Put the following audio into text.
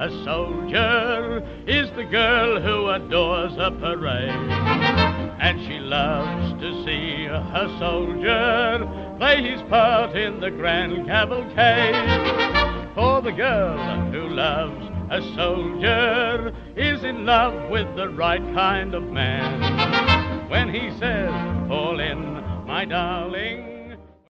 A soldier is the girl who adores a parade. And she loves to see her soldier play his part in the grand cavalcade. For the girl who loves a soldier is in love with the right kind of man. When he says, fall in, my darling,